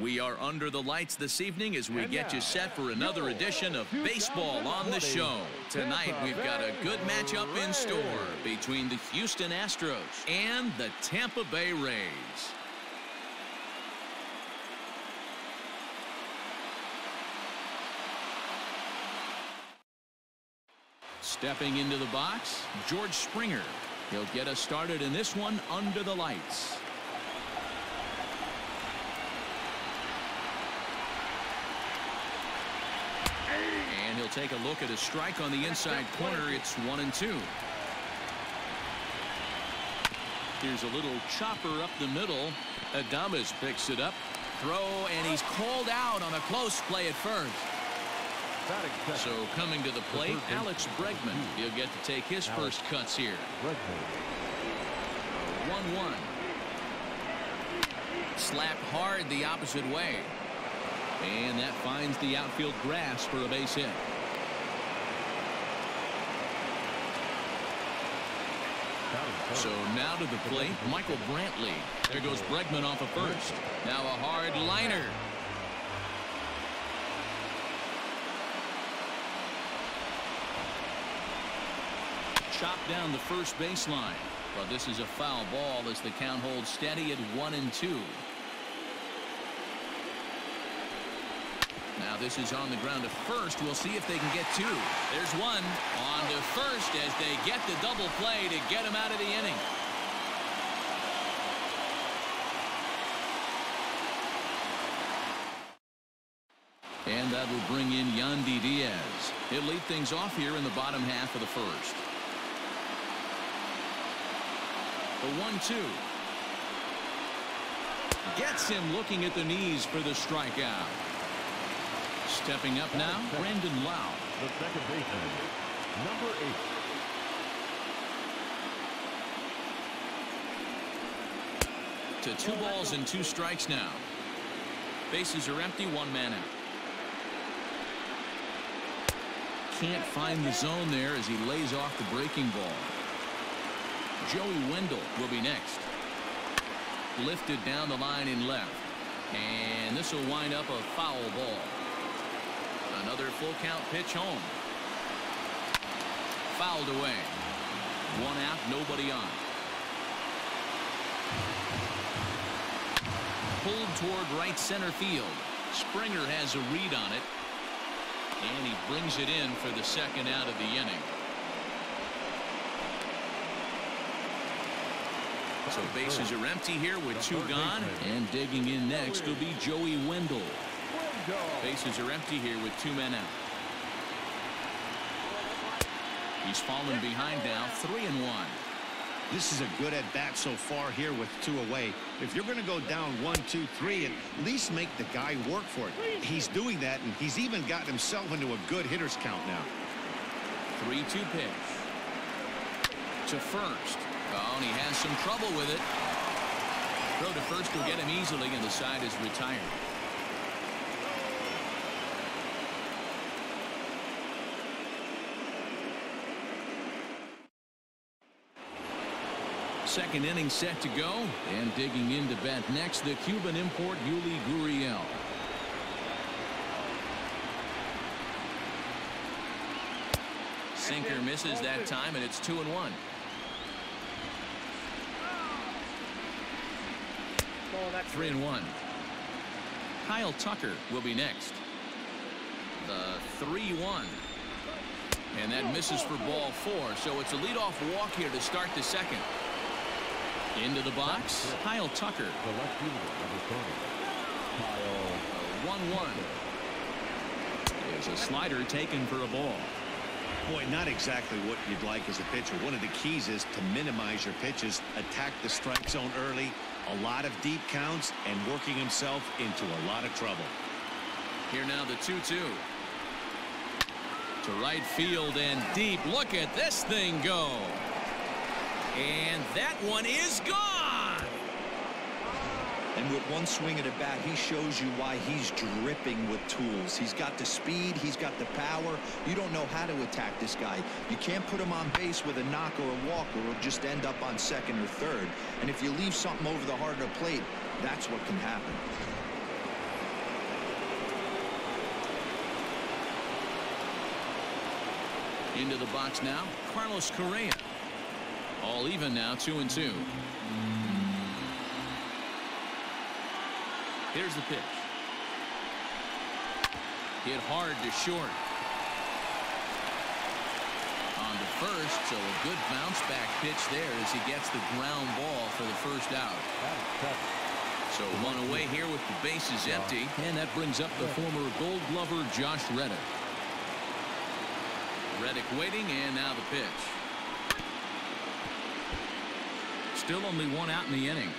We are under the lights this evening as we get you set for another edition of Baseball on the Show. Tonight, we've got a good matchup in store between the Houston Astros and the Tampa Bay Rays. Stepping into the box, George Springer. He'll get us started in this one under the lights. And he'll take a look at a strike on the inside corner. It's one and two. Here's a little chopper up the middle. Adames picks it up. Throw, and he's called out on a close play at first. So coming to the plate, Alex Bregman. He'll get to take his first cuts here. 1-1. Slapped hard the opposite way. And that finds the outfield grass for a base hit. So now to the plate, Michael Brantley. There goes Bregman off of first. Now a hard liner. Chopped down the first baseline. But this is a foul ball as the count holds steady at one and two. Now this is on the ground to first. We'll see if they can get two. There's one on to first as they get the double play to get him out of the inning. And that will bring in Yandy Diaz. He'll lead things off here in the bottom half of the first. The one-two. Gets him looking at the knees for the strikeout. Stepping up now, Brandon Lowe. The second baseman, number eight. To two balls and two strikes now. Bases are empty, one man out. Can't find the zone there as he lays off the breaking ball. Joey Wendle will be next. Lifted down the line in left. And this will wind up a foul ball. Another full count pitch home. Fouled away. One out, nobody on. Pulled toward right center field. Springer has a read on it. And he brings it in for the second out of the inning. So bases are empty here with two gone. And digging in next will be Joey Wendle. Bases are empty here with two men out. He's fallen behind now, three and one. This is a good at bat so far here with two away. If you're going to go down one, two, three, at least make the guy work for it. He's doing that, and he's even gotten himself into a good hitter's count now. 3 2 pitch. To first. Oh, and he has some trouble with it. Throw to first will get him easily, and the side is retired. Second inning set to go. And digging into bat next, the Cuban import Yuli Gurriel. Sinker misses that time, and it's two and one. Three and one. Kyle Tucker will be next. The 3-1. And that misses for ball four. So it's a leadoff walk here to start the second. Into the box, Kyle Tucker. The left fielder, number 30. Kyle. 1-1. There's a slider taken for a ball. Boy, not exactly what you'd like as a pitcher. One of the keys is to minimize your pitches, attack the strike zone early, a lot of deep counts, and working himself into a lot of trouble. Here now the 2-2. To right field and deep. Look at this thing go. And that one is gone. And with one swing at a bat, he shows you why he's dripping with tools. He's got the speed. He's got the power. You don't know how to attack this guy. You can't put him on base with a knock or a walk or he'll just end up on second or third. And if you leave something over the heart of the plate, that's what can happen. Into the box now, Carlos Correa. All even now, two and two. Here's the pitch. Hit hard to short. On to first, so a good bounce back pitch there as he gets the ground ball for the first out. So one away here with the bases empty, and that brings up the former Gold Glover Josh Reddick. Reddick waiting, and now the pitch. Still only one out in the inning.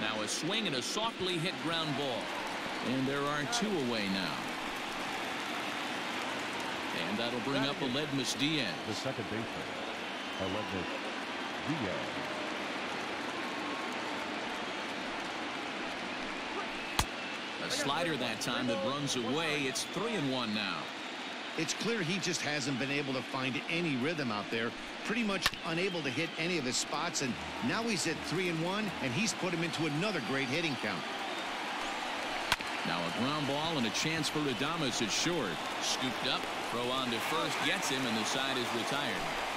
Now a swing and a softly hit ground ball. And there are two away now. And that'll bring up Aledmys Diaz. The second baseman, Aledmys Diaz. A slider that time that runs away. It's three and one now. It's clear he just hasn't been able to find any rhythm out there. Pretty much unable to hit any of his spots, and now he's at three and one, and he's put him into another great hitting count. Now a ground ball and a chance for Adames at short. Scooped up, throw on to first, gets him, and the side is retired.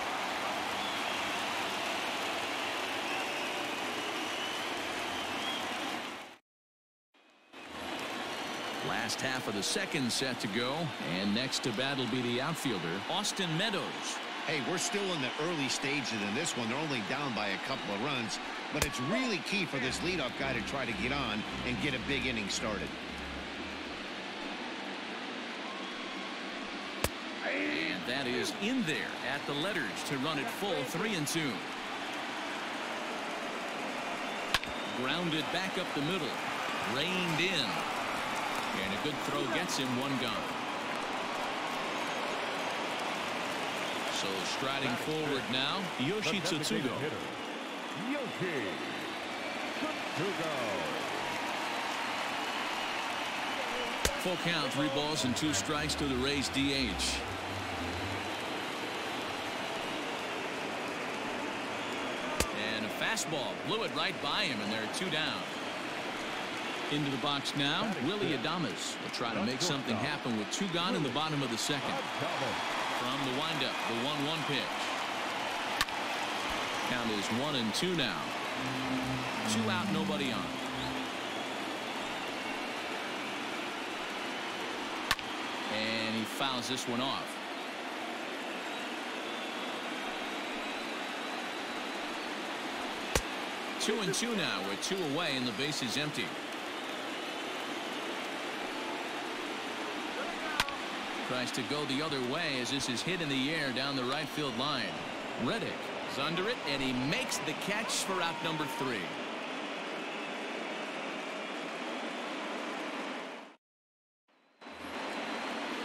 Last half of the second set to go, and next to bat will be the outfielder, Austin Meadows. Hey, we're still in the early stages in this one. They're only down by a couple of runs, but it's really key for this leadoff guy to try to get on and get a big inning started. And that is in there at the letters to run it full three and two. Grounded back up the middle. Reined in. And a good throw gets him one gone. So striding forward now, Yoshi Tsutsugo. Yoshi Tsutsugo. Full count, three balls and two strikes to the Rays DH. And a fastball blew it right by him, and there are two down. Into the box now, Willie Adames will try to make something happen with two gone in the bottom of the second. From the windup, the 1-1 pitch. Count is one and two now. Two out, nobody on. And he fouls this one off. Two and two now with two away and the base is empty. Tries to go the other way as this is hit in the air down the right field line. Reddick is under it and he makes the catch for out number three.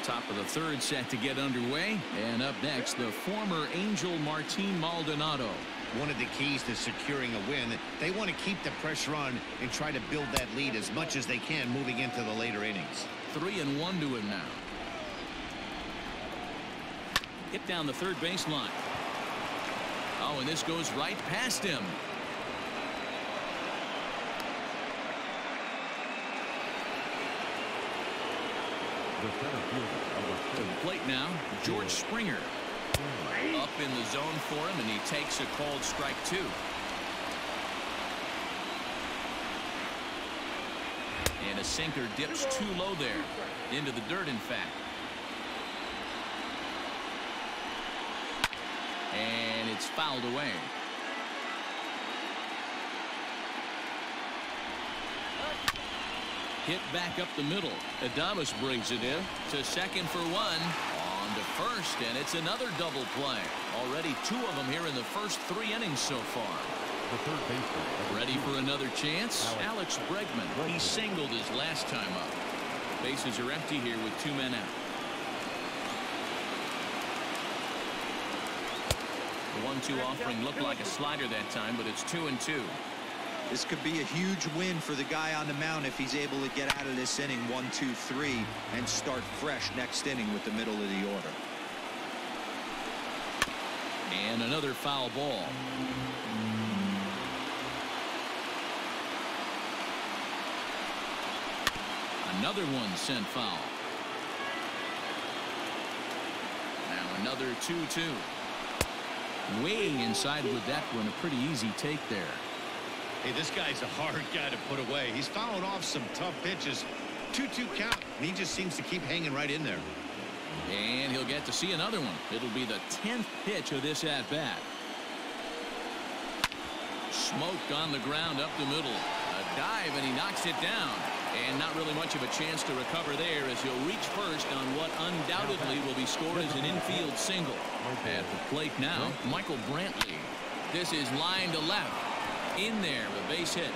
Top of the third set to get underway. And up next, the former Angel Martin Maldonado. One of the keys to securing a win, they want to keep the pressure on and try to build that lead as much as they can moving into the later innings. Three and one to him now. Hit down the third baseline. Oh, and this goes right past him. The center fielder, number To the plate now, George Springer. Up in the zone for him, and he takes a called strike two. And a sinker dips too low there. Into the dirt, in fact. And it's fouled away. Hit back up the middle. Adames brings it in to second for one. On to first, and it's another double play. Already two of them here in the first three innings so far. the third baseman, Ready for another chance? Alex Alex Bregman. He singled his last time up. Bases are empty here with two men out. The one-two offering looked like a slider that time, but it's two and two. This could be a huge win for the guy on the mound if he's able to get out of this inning one, two, three, and start fresh next inning with the middle of the order. And another foul ball. Another one sent foul. Now another 2-2. Way inside with that one. A pretty easy take there. Hey, this guy's a hard guy to put away. He's fouled off some tough pitches. 2-2 count, and he just seems to keep hanging right in there. And he'll get to see another one. It'll be the 10th pitch of this at-bat. Smoked on the ground up the middle. A dive, and he knocks it down. And not really much of a chance to recover there as he'll reach first on what undoubtedly will be scored as an infield single. At the plate now, Michael Brantley. This is line to left. In there, a base hit.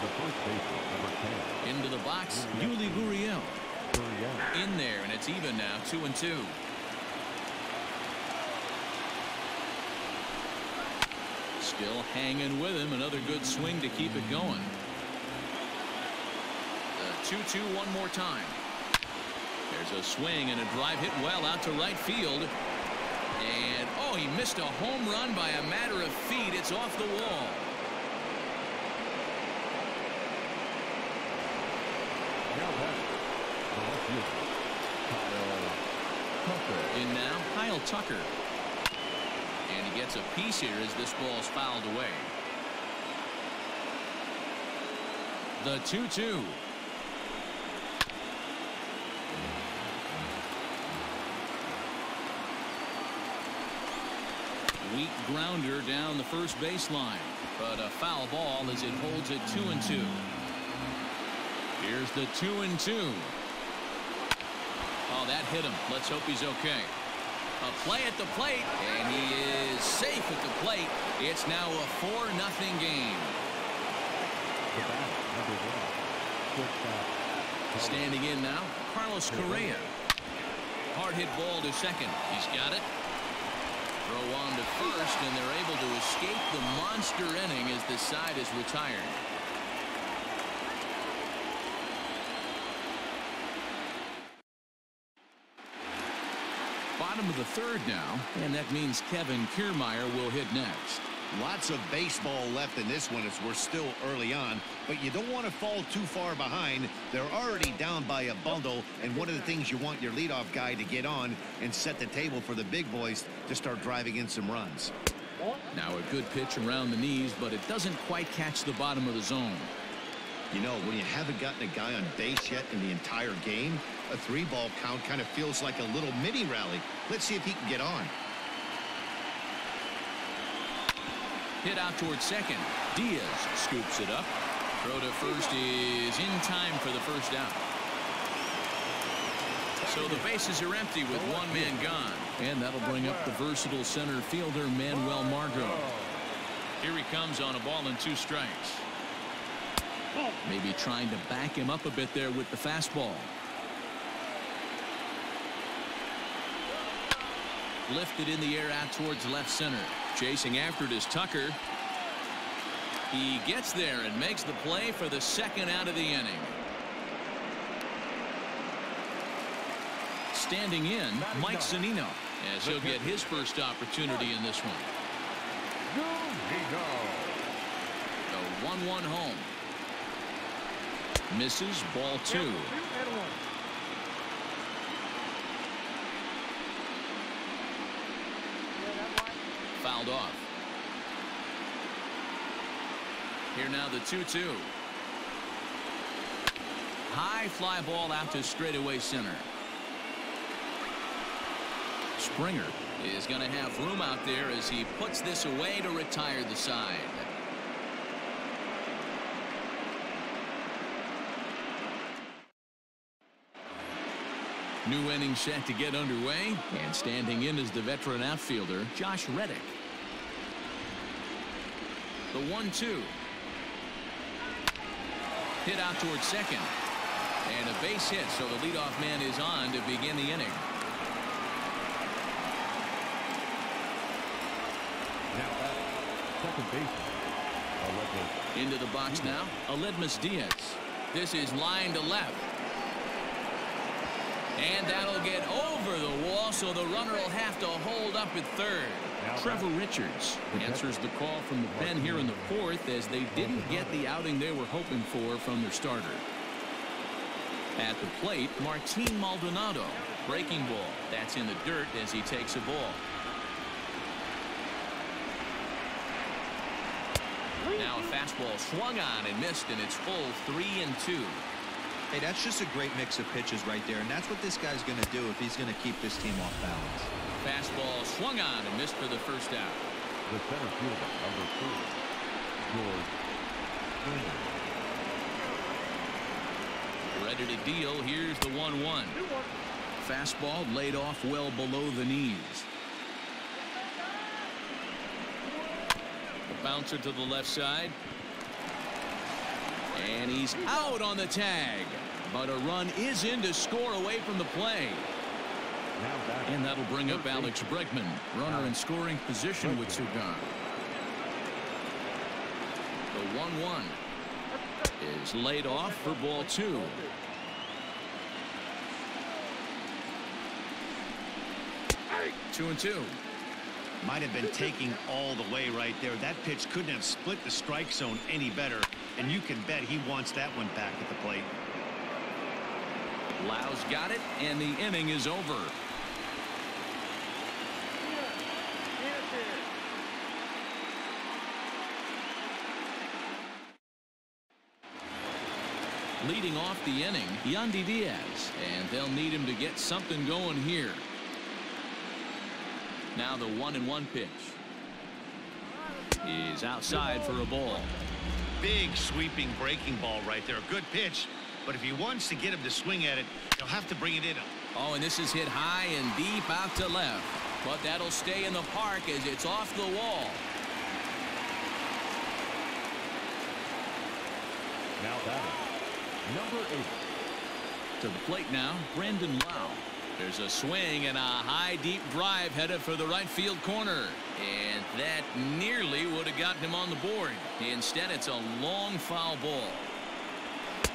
The first baseman, number 10. Into the box, Yuli. Gurriel. In there, and it's even now, two and two. Still hanging with him. Another good swing to keep it going. The 2-2 one more time. There's a swing and a drive hit well out to right field. And, oh, he missed a home run by a matter of feet. It's off the wall. Now back, the left fielder, Kyle Tucker. In now, Kyle Tucker. Gets a piece here as this ball's fouled away. The 2-2. Weak grounder down the first baseline. But a foul ball as it holds it 2 and 2. Here's the 2 and 2. Oh, that hit him. Let's hope he's okay. A play at the plate, and he is safe at the plate. It's now a 4 nothing game. The batter, number one. Shortstop. Standing in now, Carlos Correa. Hard hit ball to second. He's got it. Throw on to first, and they're able to escape the monster inning as the side is retired. Bottom of the third now, and that means Kevin Kiermaier will hit next. Lots of baseball left in this one as we're still early on, but you don't want to fall too far behind. They're already down by a bundle, and one of the things you want your leadoff guy to get on and set the table for the big boys to start driving in some runs. Now a good pitch around the knees, but it doesn't quite catch the bottom of the zone. You know, when you haven't gotten a guy on base yet in the entire game, a three ball count kind of feels like a little mini rally. Let's see if he can get on. Hit out towards second. Diaz scoops it up. Throw to first is in time for the first out. So the bases are empty with one man gone. And that'll bring up the versatile center fielder Manuel Margot. Here he comes on a ball and two strikes. Maybe trying to back him up a bit there with the fastball. Lifted in the air out towards left center. Chasing after it is Tucker. He gets there and makes the play for the second out of the inning. Standing in, Mike Zunino, as he'll get his first opportunity in this one. The 1-1 home. Misses ball two. Fouled off. Here now the 2-2. High fly ball out to straightaway center. Springer is going to have room out there as he puts this away to retire the side. New inning set to get underway and standing in is the veteran outfielder Josh Reddick. The 1-2. Hit out towards second. And a base hit so the leadoff man is on to begin the inning. Now back, second baseman. Into the box now, Aledmys Diaz. This is line to left. And that'll get over the wall, so the runner will have to hold up at third. Trevor Richards answers the call from the pen here in the fourth as they didn't get the outing they were hoping for from their starter. At the plate, Martin Maldonado. Breaking ball. That's in the dirt as he takes a ball. Now a fastball swung on and missed, and it's full three and two. Hey, that's just a great mix of pitches right there, and that's what this guy's going to do if he's going to keep this team off balance. Fastball swung on and missed for the first out. The center fielder, number four, George Springer. Ready to deal. Here's the 1-1. Fastball laid off well below the knees. The bouncer to the left side. And he's out on the tag. But a run is in to score away from the play. And that'll bring up Alex Bregman. Runner in scoring position with two gone. The 1-1 is laid off for ball two. Two and two. Might have been taking all the way right there. That pitch couldn't have split the strike zone any better. And you can bet he wants that one back at the plate. Lowe's got it, and the inning is over. Leading off the inning, Yandy Diaz, and they'll need him to get something going here. Now the one and one pitch is outside for a ball. Big sweeping breaking ball right there. Good pitch. But if he wants to get him to swing at it, he'll have to bring it in. Oh, and this is hit high and deep out to left. But that'll stay in the park as it's off the wall. Now batting. Number eight. To the plate now, Brandon Lowe. There's a swing and a high deep drive headed for the right field corner. And that nearly would have gotten him on the board. Instead, it's a long foul ball.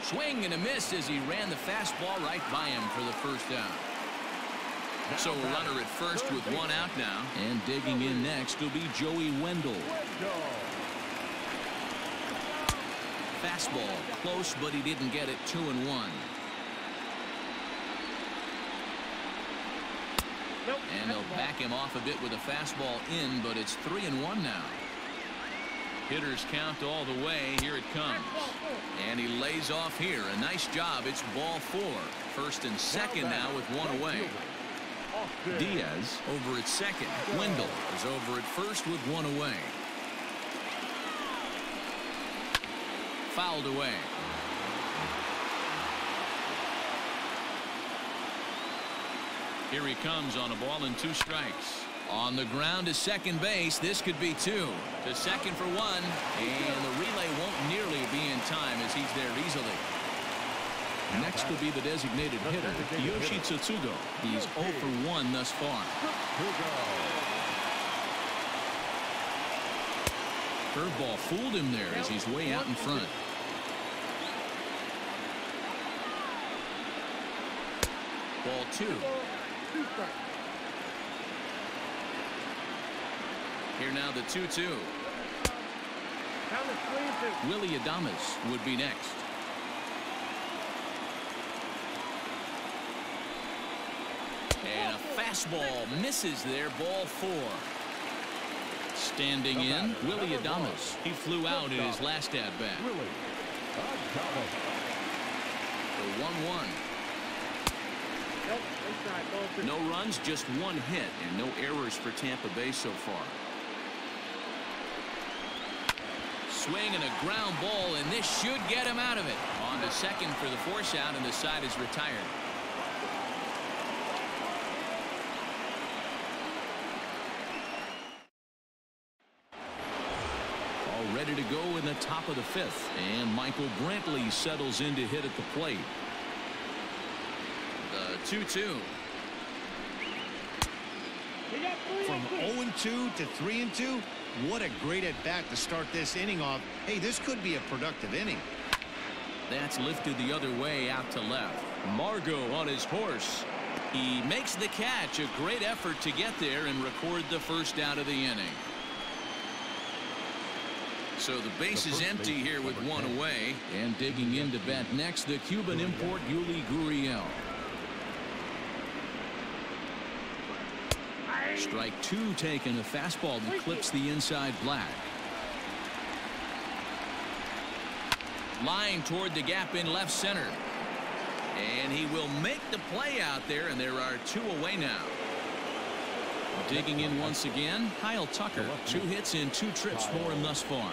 Swing and a miss as he ran the fastball right by him for the first out. So a runner at first with one out now. And digging in next will be Joey Wendle. Fastball close, but he didn't get it two and one. And they'll back him off a bit with a fastball in, but it's three and one now. Hitters count all the way. Here it comes. And he lays off here. A nice job. It's ball four. First and second now with one away. Diaz over at second. Wendle is over at first with one away. Fouled away. Here he comes on a ball and two strikes. On the ground to second base. This could be two. To second for one. And the relay won't nearly be in time as he's there easily. Next will be the designated hitter, Yoshi Tsutsugo. He's 0 for 1 thus far. Curveball fooled him there as he's way out in front. Ball two. Here now the 2-2. Willie Adames would be next. And a fastball misses there, ball four. Standing in, Willie Adames. He flew out in his last at-bat. Willie Adames. The 1-1. No runs, just one hit, and no errors for Tampa Bay so far. Swing and a ground ball, and this should get him out of it. On to second for the force out, and the side is retired. All ready to go in the top of the fifth, and Michael Brantley settles in to hit at the plate. The 2-2. From 0-2 to 3-2, what a great at-bat to start this inning off. Hey, this could be a productive inning. That's lifted the other way out to left. Margot on his horse. He makes the catch. A great effort to get there and record the first out of the inning. So the base The is empty base, here with one 10. away. And digging in to bat next, the Cuban import Yuli Gurriel. Strike two taken. A fastball that clips the inside black. Line toward the gap in left center. And he will make the play out there, and there are two away now. Digging in once again, Kyle Tucker. Two hits in two trips for him thus far.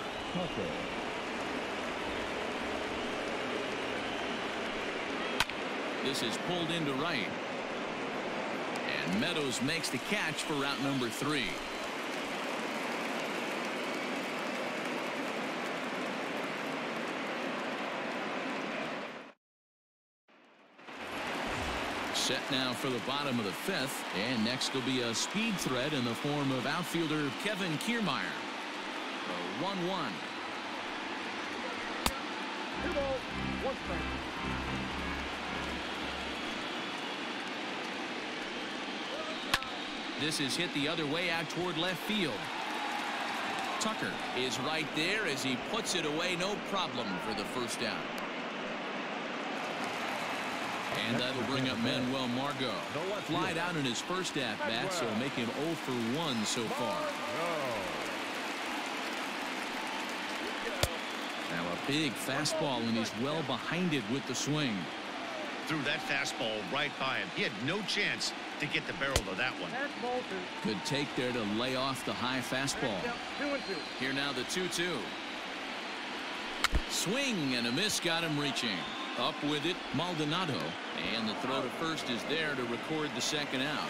This is pulled into right. And Meadows makes the catch for route number three. Set now for the bottom of the fifth. And next will be a speed threat in the form of outfielder Kevin Kiermaier. 1-1. This is hit the other way out toward left field. Tucker is right there as he puts it away. No problem for the first down. And that'll bring up Manuel Margot. Flied out in his first at bat, so make him 0 for 1 so far. Now a big fastball, and he's well behind it with the swing. Threw that fastball right by him. He had no chance to get the barrel of that one. Good take there to lay off the high fastball. Here now the 2-2. Swing and a miss got him reaching. Up with it, Maldonado. And the throw to first is there to record the second out.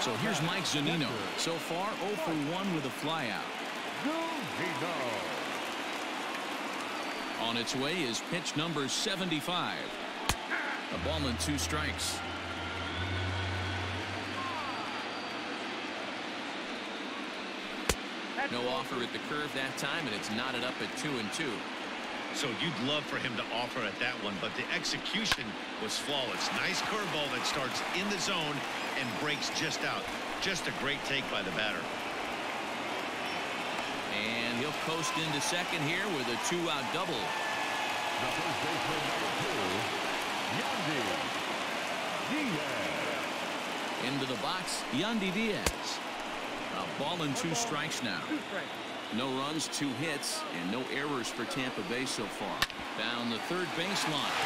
So here's Mike Zunino. So far 0 for 1 with a flyout. On its way is pitch number 75. A ball and two strikes. No offer at the curve that time, and it's knotted up at two and two. So you'd love for him to offer at that one, but the execution was flawless. Nice curveball that starts in the zone and breaks just out. Just a great take by the batter. And he'll coast into second here with a two-out double. The first baseman number two, Yandy Diaz. Into the box, Yandy Diaz. A ball and two strikes now. No runs, two hits, and no errors for Tampa Bay so far. Down the third baseline.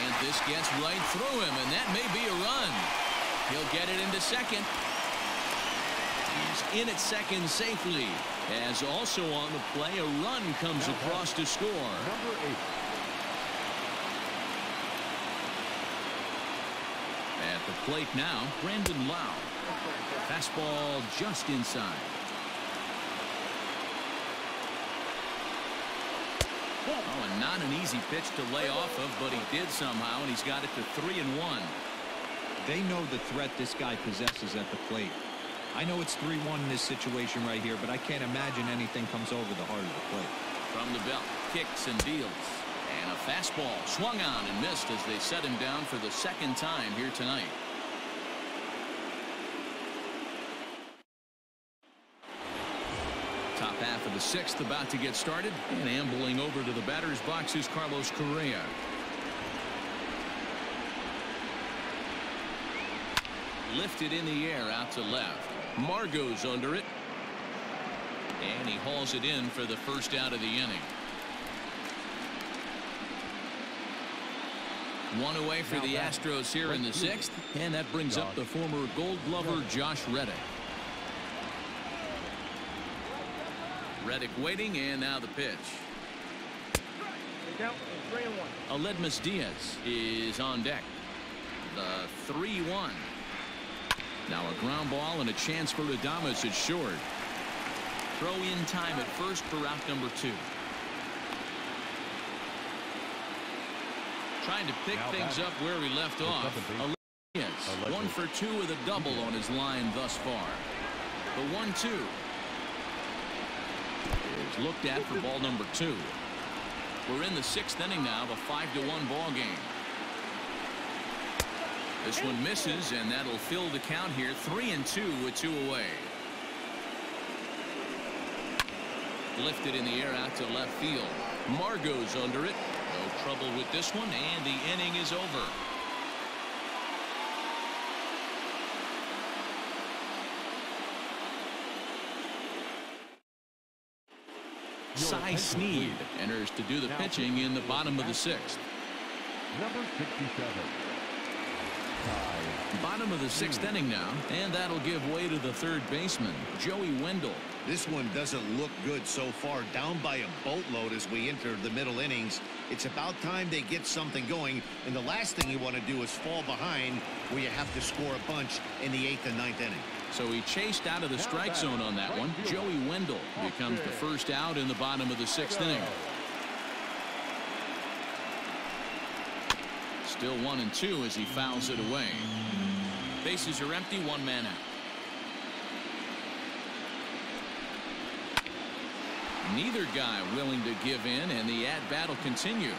And this gets right through him, and that may be a run. He'll get it into second. He's in at second safely. As also on the play, a run comes across to score. Number eight. At the plate now, Brandon Lowe. Fastball just inside. Oh, and not an easy pitch to lay off of, but he did somehow, and he's got it to three and one. They know the threat this guy possesses at the plate. I know it's 3-1 in this situation right here, but I can't imagine anything comes over the heart of the plate. From the belt, kicks and deals. And a fastball swung on and missed as they set him down for the second time here tonight. Top half of the sixth about to get started. And ambling over to the batter's box is Carlos Correa. Lifted in the air out to left. Margot's under it. And he hauls it in for the first out of the inning. One away for the Astros here in the sixth. And that brings up the former gold glover Josh Reddick. Reddick waiting and now the pitch. Aledmys Diaz is on deck. The 3-1. Now a ground ball and a chance for Adames at short. Throw in time at first for route number two. Trying to pick Now things back. up where he left off. Aledmys. one for two with a double on his line thus far. The 1-2 looked at for ball number two. We're in the sixth inning now of a 5 to one ball game. This one misses, and that'll fill the count here. Three and two with two away. Lifted in the air out to left field. Margot's under it. No trouble with this one, and the inning is over. Sneed enters to do the pitching in the bottom of the sixth. Number 67. Bottom of the sixth inning now, and that'll give way to the third baseman, Joey Wendle. This one doesn't look good so far. Down by a boatload as we enter the middle innings. It's about time they get something going, and the last thing you want to do is fall behind where you have to score a bunch in the eighth and ninth inning. So he chased out of the strike zone on that one. Joey Wendle becomes the first out in the bottom of the sixth inning. Still one and two as he fouls it away. Bases are empty, one man out. Neither guy willing to give in, and the at-bat will continue.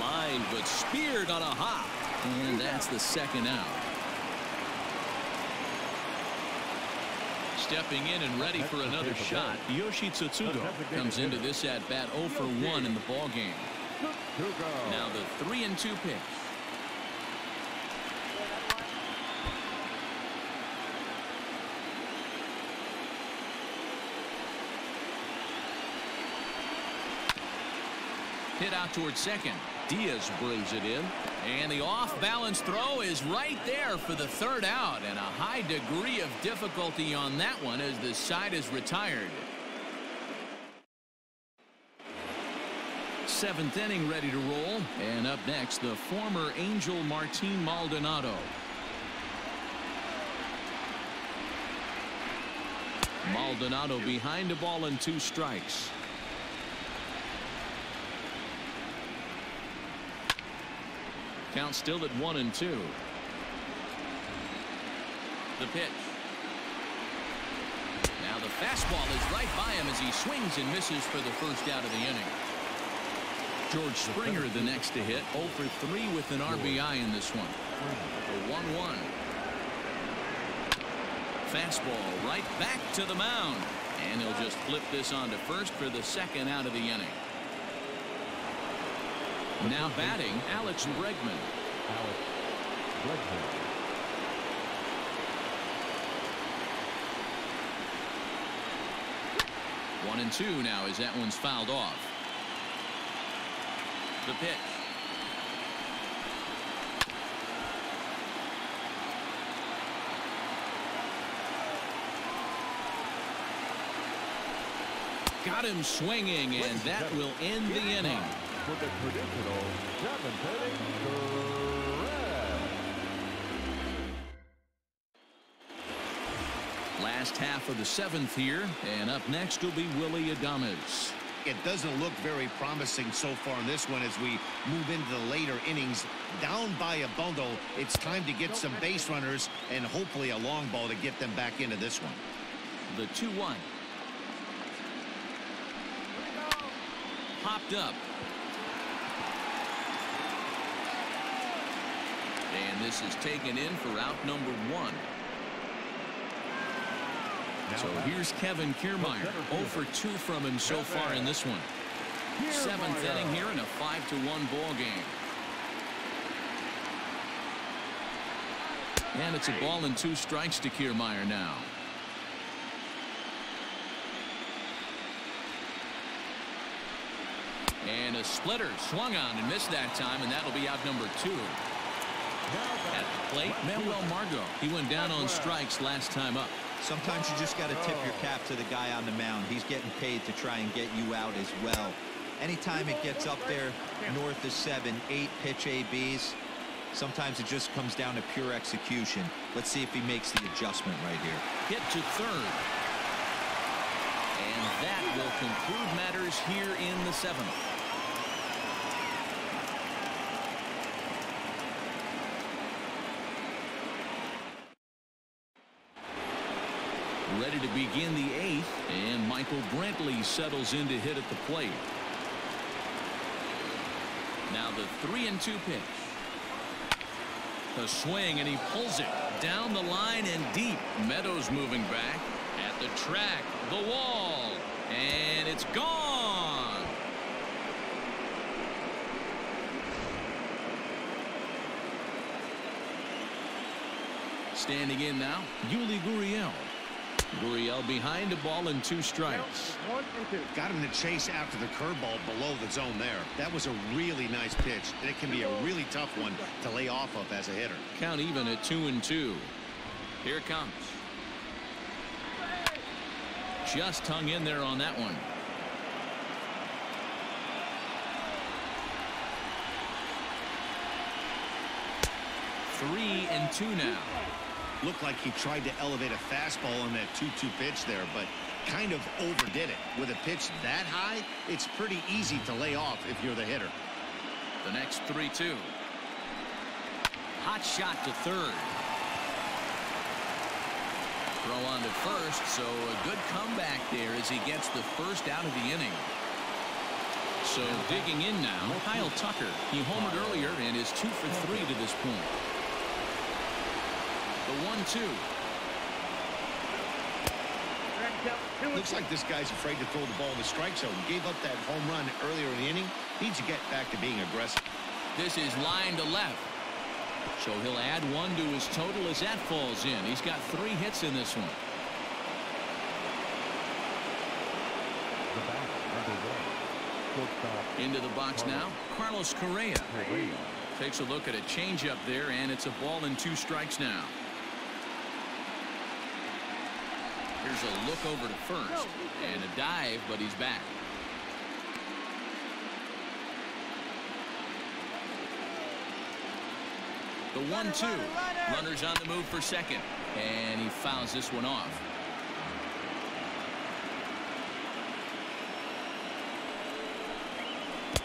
Line, but speared on a hop. And that's the second out. Stepping in and ready for another shot, Yoshi Tsutsugo comes into this at bat 0 for 1 in the ball game. Now the 3 and 2 pitch. Towards second. Diaz brings it in. And the off-balance throw is right there for the third out. And a high degree of difficulty on that one as the side is retired. Seventh inning ready to roll. And up next, the former Angel Martin Maldonado. Maldonado behind the ball and two strikes. Count still at one and two. The pitch. Now the fastball is right by him as he swings and misses for the first out of the inning. George Springer the next to hit 0 for 3 with an RBI in this one. The 1-1. Fastball right back to the mound. And he'll just flip this on to first for the second out of the inning. Now batting, Alex Bregman. Alex Bregman. One and two now as that one's fouled off. The pitch. Got him swinging, and that will end the inning. For the traditional seventh inning threat. Last half of the seventh here, and up next will be Willie Adames. It doesn't look very promising so far in this one as we move into the later innings. Down by a bundle, it's time to get some base runners and hopefully a long ball to get them back into this one. The 2-1. Popped up. And this is taken in for out number one. So here's Kevin Kiermaier. 0 for 2 from him so far in this one. Seventh inning here in a 5 to 1 ball game. And it's a ball and two strikes to Kiermaier now. And a splitter swung on and missed that time, and that'll be out number two. At the plate, Manuel Margot. He went down on strikes last time up. Sometimes you just got to tip your cap to the guy on the mound. He's getting paid to try and get you out as well. Anytime it gets up there north of seven, eight pitch ABs, sometimes it just comes down to pure execution. Let's see if he makes the adjustment right here. Hit to third. And that will conclude matters here in the seventh. Ready to begin the eighth, and Michael Brantley settles in to hit at the plate. Now the three and two pitch. The swing and he pulls it down the line and deep. Meadows moving back at the track, the wall, and it's gone. Standing in now, Yuli Gurriel. Gurriel behind a ball and two strikes. One and two. Got him to chase after the curveball below the zone there. That was a really nice pitch, and it can be a really tough one to lay off of as a hitter. Count even at two and two. Here it comes. Just hung in there on that one. Three and two now. Looked like he tried to elevate a fastball on that 2-2 pitch there, but kind of overdid it. With a pitch that high, it's pretty easy to lay off if you're the hitter. The next 3-2. Hot shot to third. Throw on to first, so a good comeback there as he gets the first out of the inning. So digging in now, Kyle Tucker. He homered earlier and is two for three to this point. The one-two. Looks like this guy's afraid to throw the ball in the strike zone. Gave up that home run earlier in the inning. Needs to get back to being aggressive. This is line to left. So he'll add one to his total as that falls in. He's got three hits in this one. The back, number one. Shortstop, Into the box now, Carlos Correa. Correa. Takes a look at a changeup there, and it's a ball and two strikes now. Here's a look over to first, and a dive, but he's back. The one-two. Runners on the move for second, and he fouls this one off.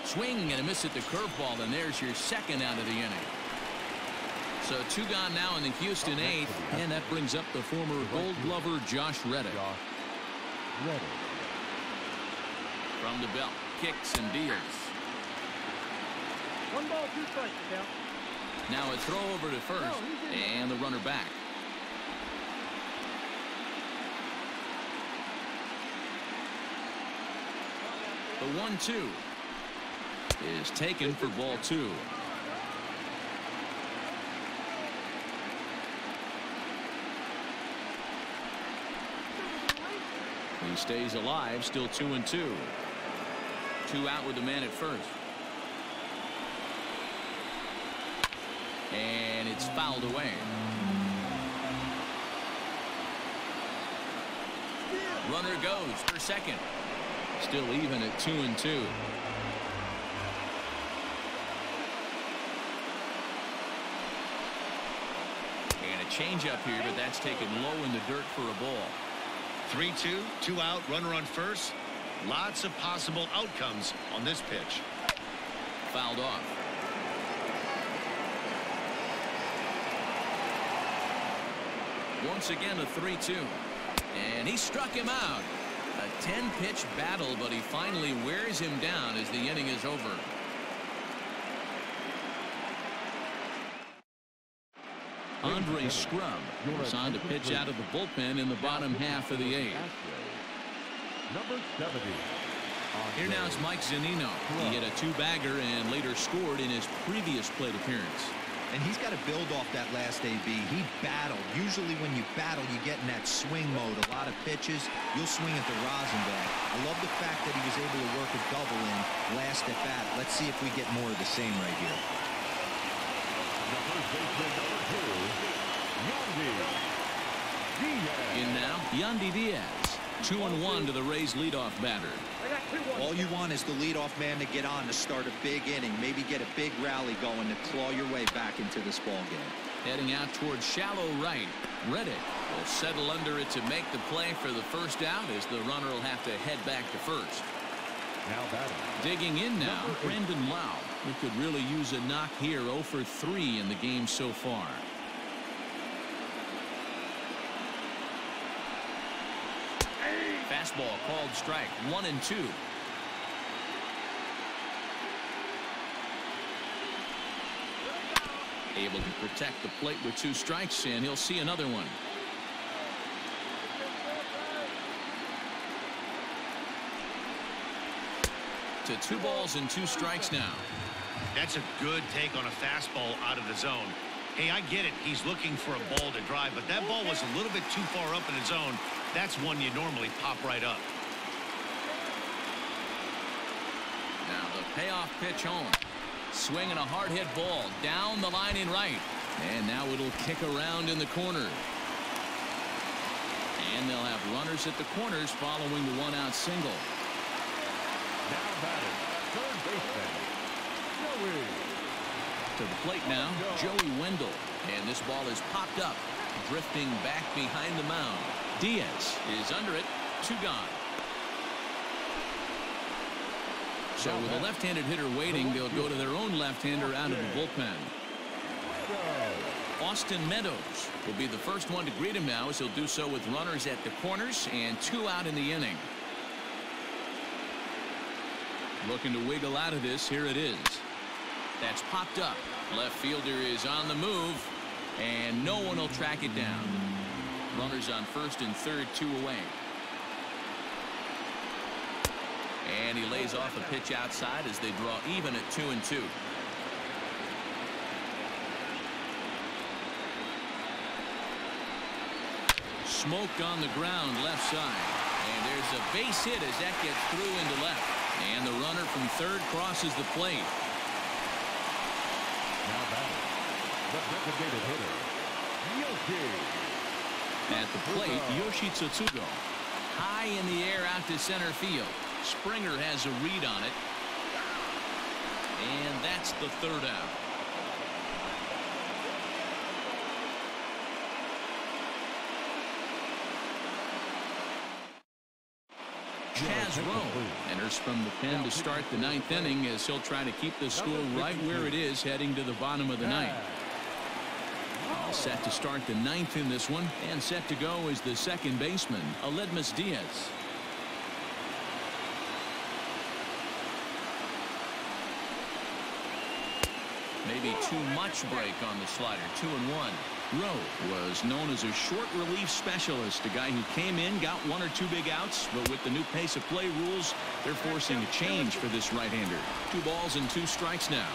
Swing and a miss at the curveball, and there's your second out of the inning. So two gone now in the Houston eighth, and that brings up the former Gold Glover Josh Reddick. From the belt, kicks and deals. One ball, two strikes, count. Now a throw over to first, and the runner back. The one-two is taken for ball two. He stays alive, still two and two. Two out with the man at first. And it's fouled away. Runner goes for second. Still even at two and two. And a changeup here, but that's taken low in the dirt for a ball. 3-2, two out, runner on first. Lots of possible outcomes on this pitch. Fouled off. Once again a 3-2. And he struck him out. A 10-pitch battle, but he finally wears him down as the inning is over. Andre Scrubb was on to pitch out of the bullpen in the bottom half of the eighth. Number 70. Here now is Mike Zunino. He hit a two-bagger and later scored in his previous plate appearance. And he's got to build off that last AB. He battled. Usually when you battle, you get in that swing mode. A lot of pitches, you'll swing at the rosin bag. I love the fact that he was able to work a double in last at bat. Let's see if we get more of the same right here. In now, Yandy Diaz. Two and one to the Rays leadoff batter. I got two one. All you want is the leadoff man to get on to start a big inning. Maybe get a big rally going to claw your way back into this ball game. Heading out towards shallow right. Reddick will settle under it to make the play for the first out as the runner will have to head back to first. Now batting. Digging in now, Brandon Lowe. Who could really use a knock here 0 for 3 in the game so far. Fastball called strike. One and two. Able to protect the plate with two strikes, and he'll see another one. To two balls and two strikes now. That's a good take on a fastball out of the zone. Hey, I get it. He's looking for a ball to drive, but that ball was a little bit too far up in the zone. That's one you normally pop right up. Now the payoff pitch home. Swinging a hard hit ball down the line in right. And now it'll kick around in the corner. And they'll have runners at the corners following the one out single. Now batting, third baseman, Joey. To the plate now, Joey Wendle. And this ball is popped up, drifting back behind the mound. Diaz is under it, two gone. So with a left-handed hitter waiting, they'll go to their own left-hander out of the bullpen. Austin Meadows will be the first one to greet him now as he'll do so with runners at the corners and two out in the inning. Looking to wiggle out of this. Here it is. That's popped up. Left fielder is on the move, and no one will track it down. Runners on first and third, two away. And he lays off a pitch outside as they draw even at two and two. Smoke on the ground left side. And there's a base hit as that gets through into left. And the runner from third crosses the plate. Now batting, the designated hitter, Yoshi. At the plate, Yoshi Tsutsugo. High in the air out to center field. Springer has a read on it. And that's the third out. Chaz Roe enters from the pen to start the ninth inning as he'll try to keep the score right where it is heading to the bottom of the ninth. Set to start the ninth in this one and set to go is the second baseman Aledmys Diaz. Maybe too much break on the slider two and one. Roe was known as a short relief specialist a guy who came in got one or two big outs but with the new pace of play rules they're forcing a change for this right-hander two balls and two strikes now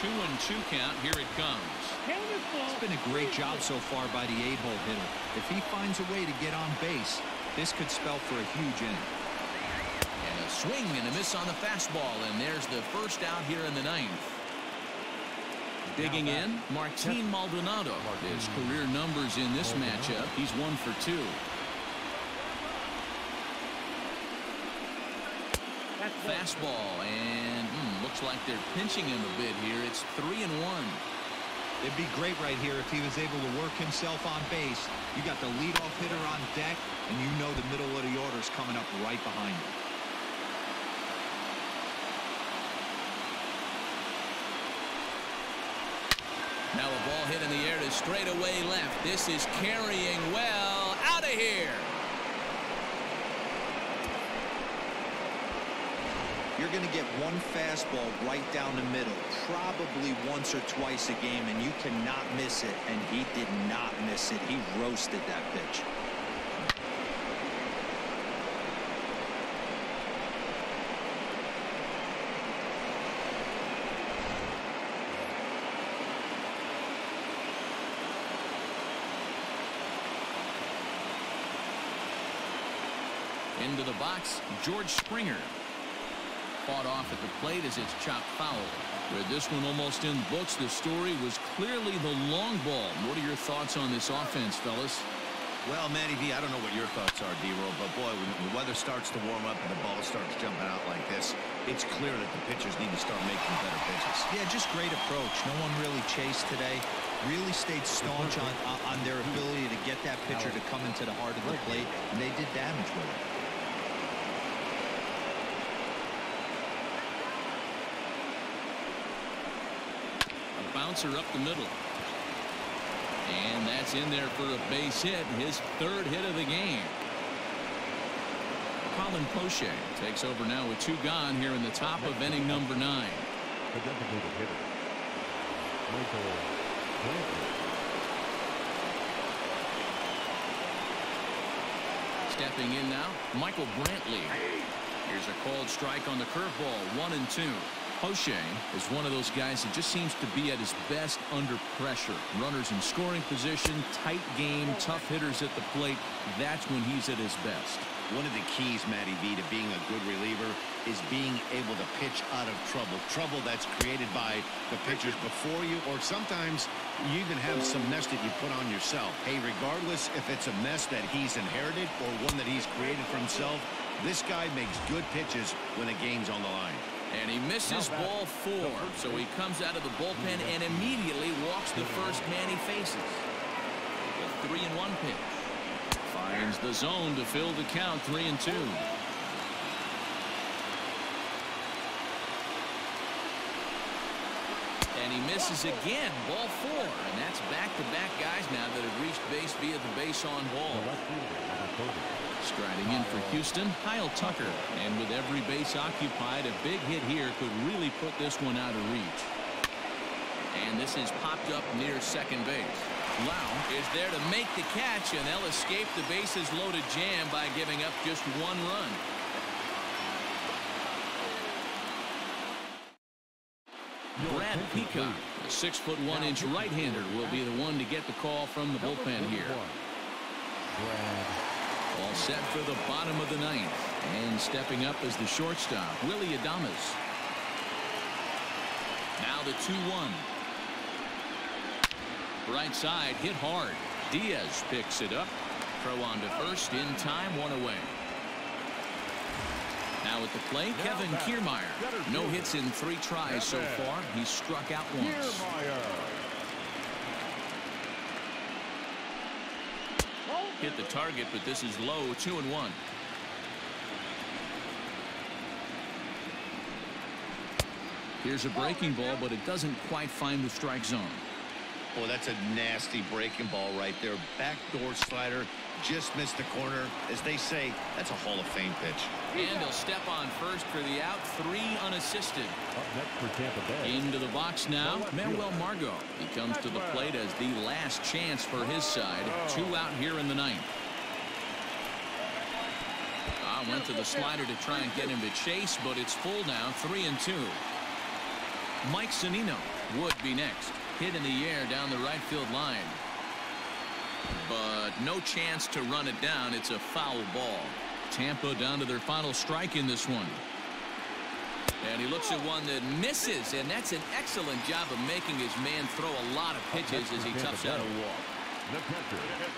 two and two count. Here it comes. It's been a great job so far by the eight-hole hitter. If he finds a way to get on base, this could spell for a huge inning. and a swing and a miss on the fastball and there's the first out here in the ninth. Digging in Martin Maldonado. His career numbers in this matchup. He's one for two. Fastball and looks like they're pinching him a bit here. It's three and one. It'd be great right here if he was able to work himself on base. You got the leadoff hitter on deck, and you know the middle of the order is coming up right behind you. now a ball hit in the air to straightaway left. This is carrying well. Out of here You're going to get one fastball right down the middle, probably once or twice a game, and you cannot miss it. And he did not miss it. He roasted that pitch. into the box George Springer fought off at the plate as it's chopped foul. With this one almost in books, the story was clearly the long ball. What are your thoughts on this offense, fellas? Well, Matty V, I don't know what your thoughts are, D-Roll, but boy, when the weather starts to warm up and the ball starts jumping out like this, it's clear that the pitchers need to start making better pitches. Yeah, just great approach. No one really chased today. Really stayed staunch on, on their ability to get that pitcher to come into the heart of the plate, and they did damage with it. Up the middle. And that's in there for a base hit, his third hit of the game. Colin Poche takes over now with two gone here in the top of inning number nine. The designated hitter, Michael Brantley. Stepping in now, Michael Brantley. Here's a called strike on the curveball, one and two. Poche is one of those guys that just seems to be at his best under pressure. Runners in scoring position, tight game, tough hitters at the plate. That's when he's at his best. One of the keys, Matty V, to being a good reliever is being able to pitch out of trouble. Trouble that's created by the pitchers before you, or sometimes you even have some mess that you put on yourself. Hey, regardless if it's a mess that he's inherited or one that he's created for himself, this guy makes good pitches when the game's on the line. And he misses ball four, so he comes out of the bullpen and immediately walks the first man he faces. The three and one pitch. Finds the zone to fill the count three and two. And he misses again, ball four. And that's back-to-back -back guys now that have reached base via the base on ball. The left fielder, number 30, Striding in for Houston, Kyle Tucker. And with every base occupied, a big hit here could really put this one out of reach. And this is popped up near second base. Lowe is there to make the catch, and they'll escape the bases loaded jam by giving up just one run. Brad Peacock, a six foot one inch right hander, will be the one to get the call from the bullpen here. Brad All set for the bottom of the ninth. And stepping up as the shortstop, Willie Adames. Now the 2-1. Right side hit hard. Diaz picks it up. Throw on to first in time, one away. Now at the plate, Kevin Kiermaier. No hits in three tries so far. He's struck out once. Kiermaier. Hit the target, but this is low, two and one. Here's a breaking ball, but it doesn't quite find the strike zone. Oh, that's a nasty breaking ball right there. Backdoor slider just missed the corner. As they say, that's a Hall of Fame pitch. And he'll step on first for the out, three unassisted. For Tampa Bay. Into the box now, Manuel Margot. He comes to the plate as the last chance for his side. Two out here in the ninth. I went to the slider to try and get him to chase, but it's full now, three and two. Mike Zunino would be next. Hit in the air down the right field line. But no chance to run it down. It's a foul ball. Tampa down to their final strike in this one. And he looks at one that misses, and that's an excellent job of making his man throw a lot of pitches as he toughs out a walk.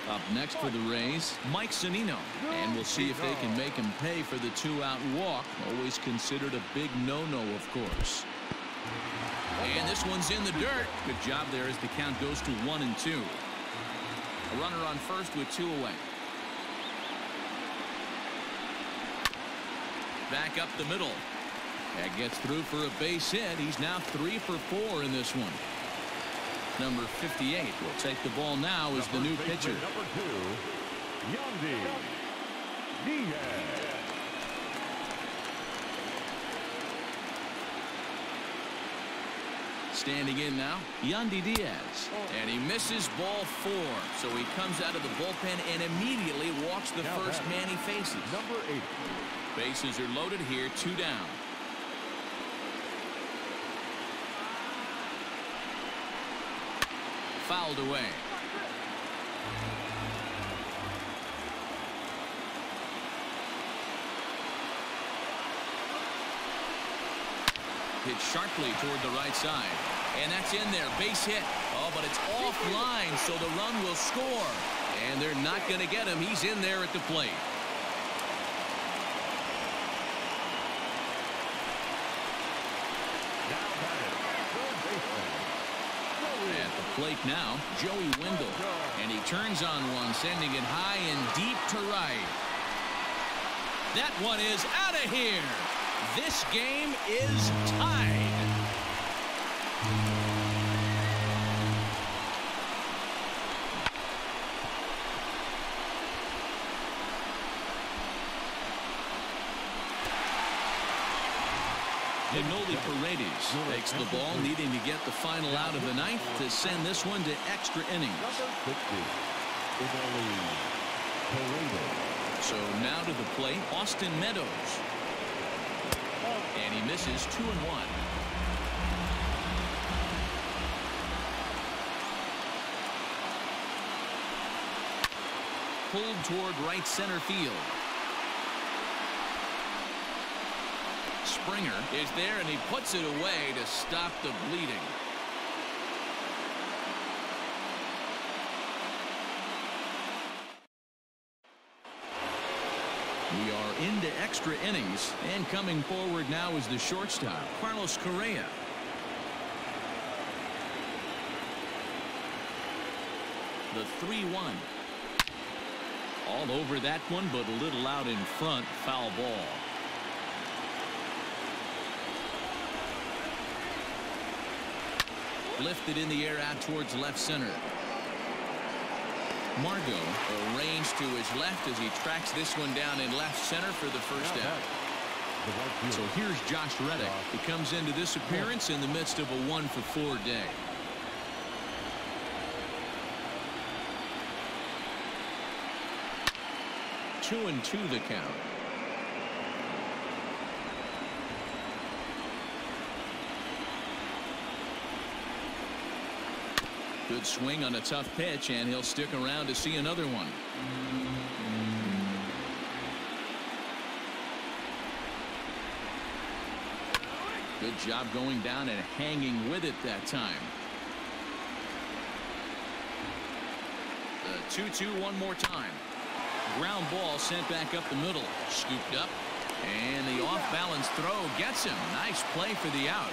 Up next for the Rays, Mike Zunino. And we'll see if they can make him pay for the two-out walk. Always considered a big no-no, of course. And this one's in the dirt. Good job there as the count goes to one and two. A runner on first with two away. Back up the middle. That gets through for a base hit. He's now three for four in this one. Number 58 will take the ball now as the new pitcher. Number two, Yandy Diaz. Standing in now, Yandy Diaz. And he misses ball four. So he comes out of the bullpen and immediately walks the Now first man he faces. Number eight, Bases are loaded here, two down. Fouled away. Hit sharply toward the right side. And that's in there. Base hit. Oh, but it's offline, so the run will score. And they're not going to get him. He's in there at the plate. At the plate now, Joey Wendle. And he turns on one, sending it high and deep to right. That one is out of here. This game is tied. Noli Paredes takes the ball, needing to get the final out of the ninth to send this one to extra innings. So now to the plate, Austin Meadows. He misses two and one. Pulled toward right center field. Springer is there and he puts it away to stop the bleeding. We are into extra innings and coming forward now is the shortstop Carlos Correa. The 3-1. All over that one but a little out in front foul ball. Lifted in the air out towards left center. Margot arranged to his left as he tracks this one down in left center for the first Now out. right So here's Josh Reddick. He comes into this appearance in the midst of a one for four day. Two and two the count. Good swing on a tough pitch, and he'll stick around to see another one. Good job going down and hanging with it that time. The 2-2 one more time. Ground ball sent back up the middle. Scooped up. And the off-balance throw gets him. Nice play for the out.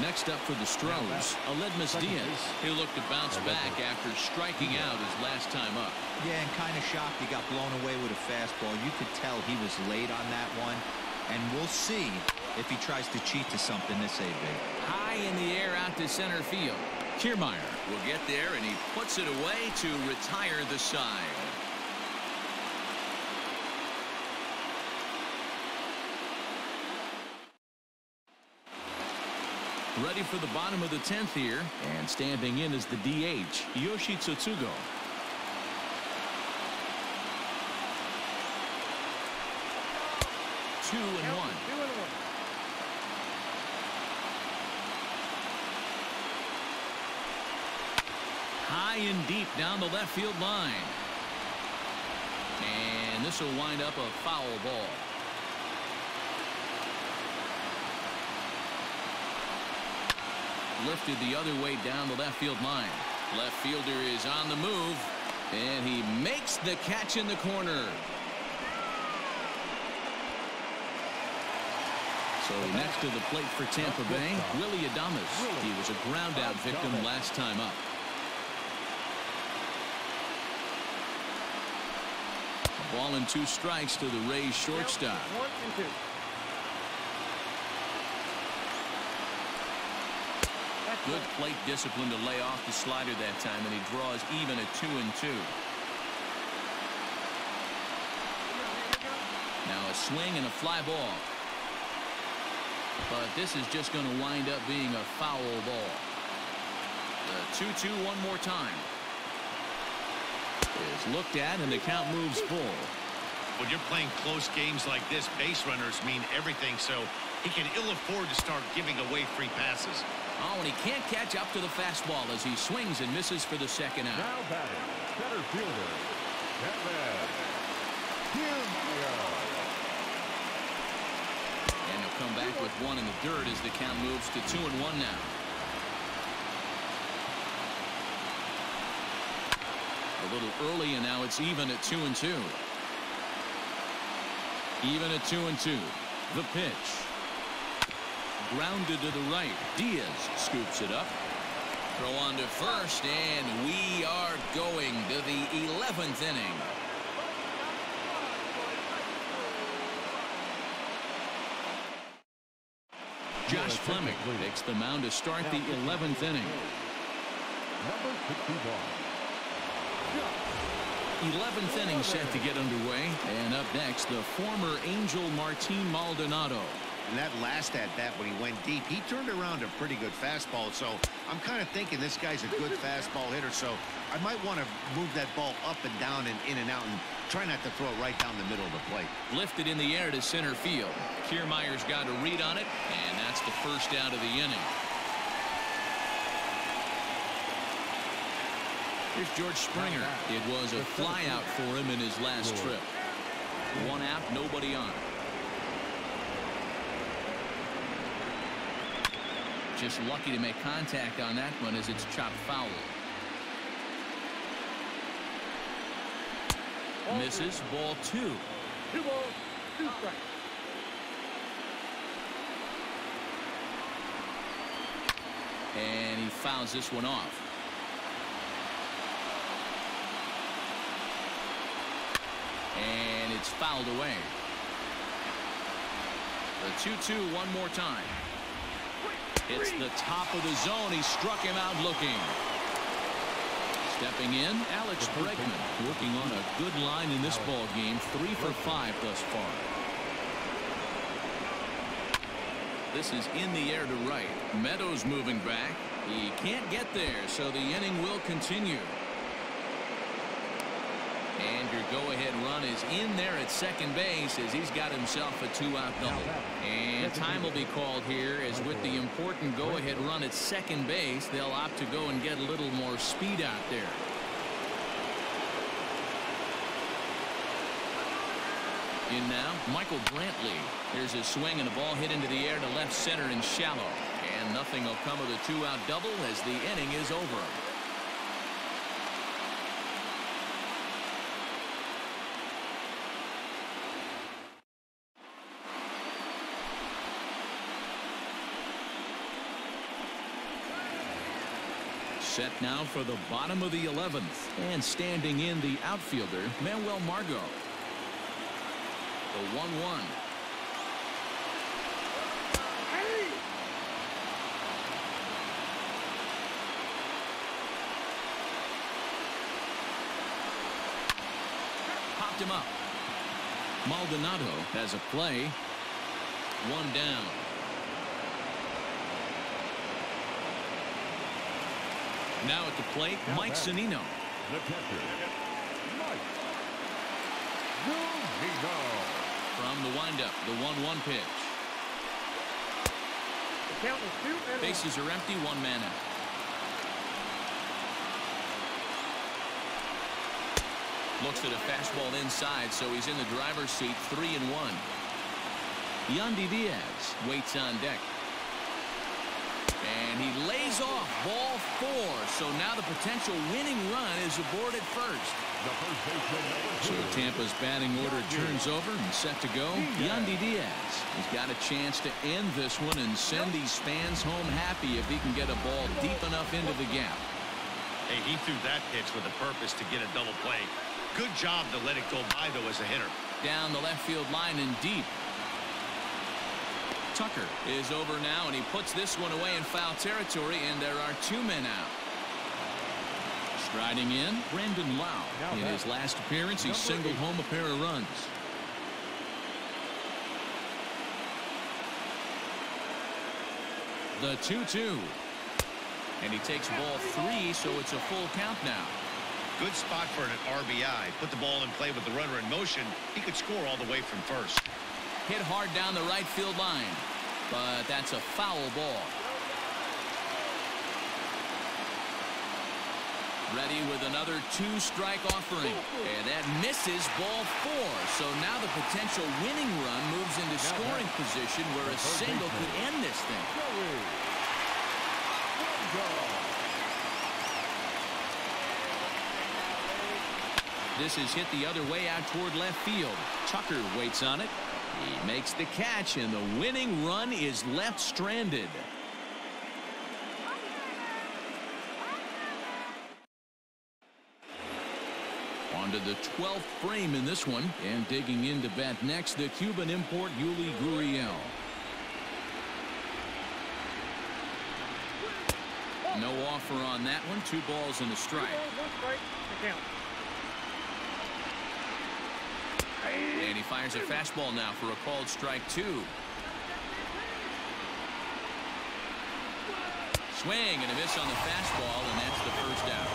Next up for the Stros, Aledmys Diaz. He'll look to bounce back after striking out his last time up. Yeah, and kind of shocked he got blown away with a fastball. You could tell he was late on that one. And we'll see if he tries to cheat to something this AB. High in the air out to center field. Kiermaier will get there, and he puts it away to retire the side. Ready for the bottom of the 10th here, and standing in is the DH, Yoshi Tsutsugo. Two and one. Two and one. High and deep down the left field line. And this will wind up a foul ball. Lifted the other way down the left field line. Left fielder is on the move. And he makes the catch in the corner. So next to the plate for Tampa Bay, Willie Adames. He was a ground out victim last time up. Ball and two strikes to the Rays shortstop. One and two. That's Good plate discipline to lay off the slider that time, and he draws even at two and two. Now a swing and a fly ball. But this is just going to wind up being a foul ball. The 2-2 one more time. Is looked at, and the count moves full. When you're playing close games like this, base runners mean everything, so he can ill afford to start giving away free passes. Oh, and he can't catch up to the fastball as he swings and misses for the second out. Now batting, center fielder, Kiermaier. And he'll come back with one in the dirt as the count moves to two and one now. A little early, and now it's even at two and two. Even at two and two. The pitch. Grounded to the right. Diaz scoops it up. Throw on to first, and we are going to the 11th inning. Josh Fleming takes the mound to start the 11th inning. Number 61. 11th inning set to get underway. And up next, the former Angel Martin Maldonado. And that last at bat when he went deep, he turned around a pretty good fastball. So I'm kind of thinking this guy's a good fastball hitter. So I might want to move that ball up and down and in and out and try not to throw it right down the middle of the plate. Lifted in the air to center field. Kiermaier's got a read on it, and that's the first out of the inning. Here's George Springer. It was a flyout for him in his last trip. One out, nobody on. Just lucky to make contact on that one as it's chopped foul. Misses ball two. Two balls, two strikes. And he fouls this one off. And it's fouled away. The 2-2 one more time. It's the top of the zone. He struck him out looking. Stepping in, Alex Bregman working on a good line in this ball game. Three for five thus far. This is in the air to right. Meadows moving back. He can't get there, so the inning will continue. Go-ahead run is in there at second base as he's got himself a two-out double. And time will be called here as with the important go-ahead run at second base, they'll opt to go and get a little more speed out there. In now, Michael Brantley. Here's his swing and a ball hit into the air to left center and shallow. And nothing will come of the two-out double as the inning is over. Set now for the bottom of the 11th. And standing in the outfielder, Manuel Margot. The 1-1. Popped him up. Maldonado has a play. One down. Now at the plate, Mike Zunino. The catcher, Mike Zunino. From the windup, the 1-1 pitch. The count is two and. Bases are empty, one man out. Looks at a fastball inside, so he's in the driver's seat, three and one. Yandy Diaz waits on deck. And he lays off ball four. So now the potential winning run is aboard at first. The first baseman, number So. Tampa's batting order turns over and set to go. Yandy Diaz has got a chance to end this one and send these fans home happy if he can get a ball deep enough into the gap. Hey, he threw that pitch with a purpose to get a double play. Good job to let it go by, though, as a hitter. Down the left field line and deep. Tucker is over now, and he puts this one away in foul territory, and there are two men out. Striding in, Brandon Lowe. In his last appearance, he singled home a pair of runs. The 2-2. And he takes ball three, so it's a full count now. Good spot for an RBI. Put the ball in play with the runner in motion. He could score all the way from first. Hit hard down the right field line. But that's a foul ball. Ready with another two-strike offering. And that misses ball four. So now the potential winning run moves into scoring position where a single could end this thing. This is hit the other way out toward left field. Tucker waits on it. Makes the catch, and the winning run is left stranded. On to the 12th frame in this one. And digging into bat next, the Cuban import Yuli Gurriel. No offer on that one. Two balls and a strike. balls, one strike. The count. And he fires a fastball now for a called strike two. Swing and a miss on the fastball, and that's the first out.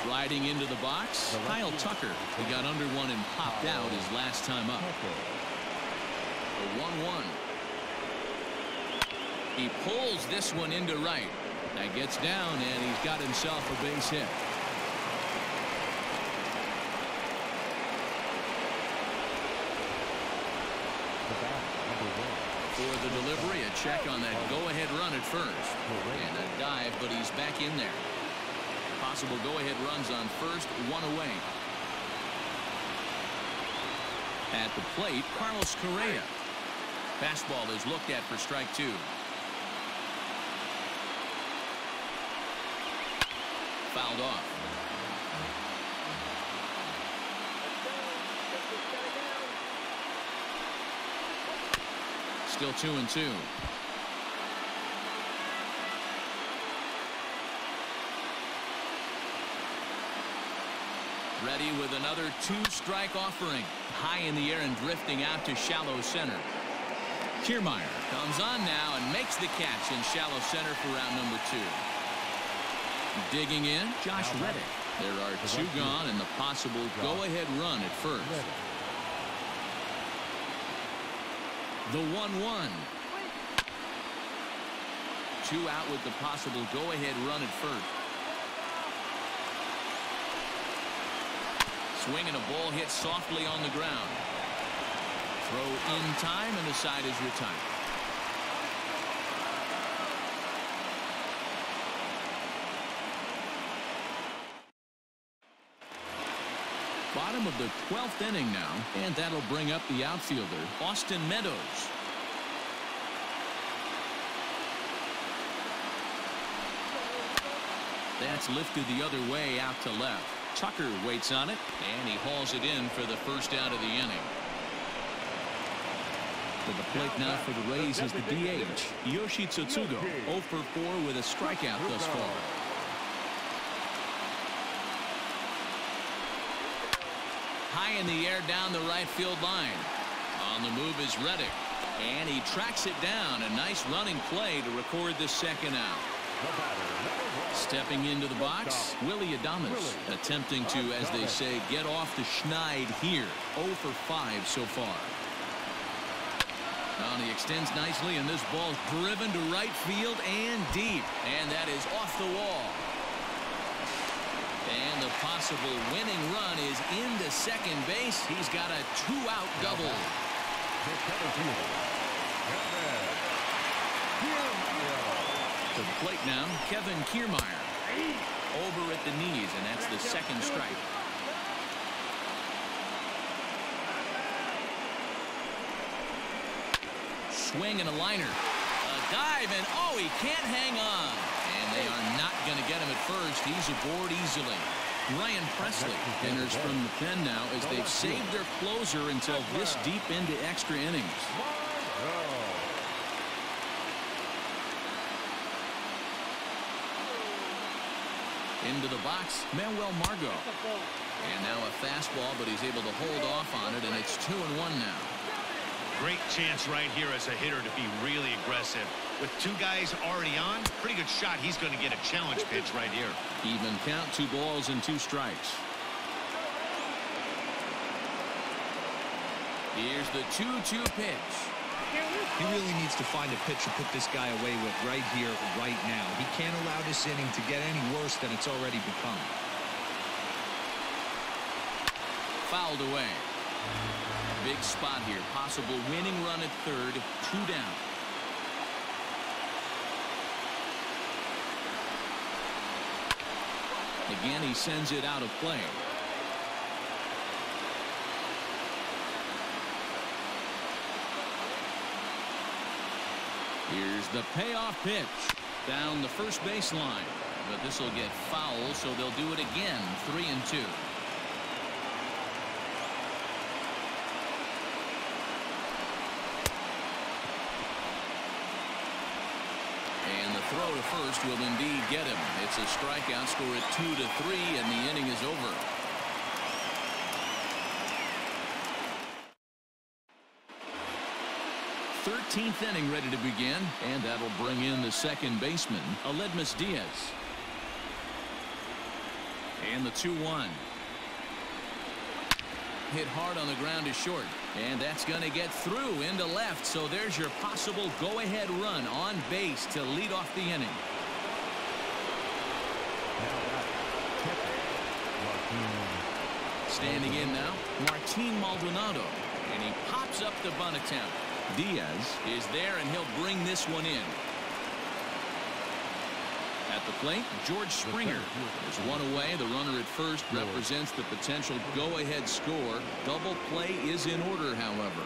Striding into the box, Kyle Tucker. He got under one and popped out his last time up. The 1-1. He pulls this one into right. That gets down, and he's got himself a base hit. For the delivery, a check on that go-ahead run at first. And a dive, but he's back in there. Possible go-ahead runs on first, one away. At the plate, Carlos Correa. Fastball is looked at for strike two. Fouled off. Still two and two. Ready with another two-strike offering. High in the air and drifting out to shallow center. Kiermaier comes on now and makes the catch in shallow center for round number two. Digging in, Josh Reddick. There are two gone and the possible go-ahead run at first. The 1-1. Two out with the possible go-ahead run at first. Swing and a ball hit softly on the ground. Throw in time and the side is retired. Bottom of the 12th inning now, and that'll bring up the outfielder, Austin Meadows. That's lifted the other way out to left. Tucker waits on it, and he hauls it in for the first out of the inning. To the plate now for the Rays is the DH, Yoshi Tsutsugo, 0 for 4 with a strikeout thus far. High in the air down the right field line. On the move is Reddick. And he tracks it down. A nice running play to record the second out. Stepping into the box, Willie Adames attempting to, as they say, get off the schneid here. 0 for 5 so far. And he extends nicely, and this ball's driven to right field and deep. And that is off the wall. And the possible winning run is into second base. He's got a two-out double. To the plate now, Kevin Kiermaier. Over at the knees, and that's the second strike. Swing and a liner. A dive, and oh, he can't hang on. And they are not going to get him at first. He's aboard easily. Ryan Pressly enters from the pen now as they've saved their closer until this deep into extra innings. Into the box, Manuel Margot. And now a fastball, but he's able to hold off on it, and it's two and one now. Great chance right here as a hitter to be really aggressive. With two guys already on, pretty good shot. He's going to get a challenge pitch right here. Even count, two balls and two strikes. Here's the 2-2 pitch. He really needs to find a pitch to put this guy away with right here, right now. He can't allow this inning to get any worse than it's already become. Fouled away. Big spot here. Possible winning run at third. Two down. Again, he sends it out of play. Here's the payoff pitch down the first baseline. But this will get foul, so they'll do it again. Three and two. And the throw to first will indeed get him. It's a strikeout score at two to three, and the inning is over. 13th inning ready to begin, and that'll bring in the second baseman, Aledmys Diaz. And the 2-1. Hit hard on the ground is short. And that's going to get through into left. So there's your possible go-ahead run on base to lead off the inning. Standing in now, Martin Maldonado. And he pops up the bunt attempt. Diaz is there, and he'll bring this one in. At the plate, George Springer. is one away. The runner at first represents the potential go-ahead score. Double play is in order, however.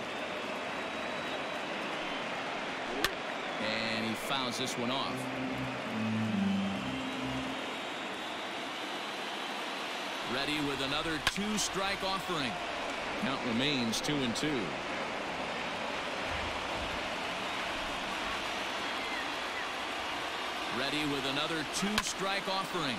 And he fouls this one off. Ready with another two-strike offering. Count remains two and two. Ready with another two-strike offering.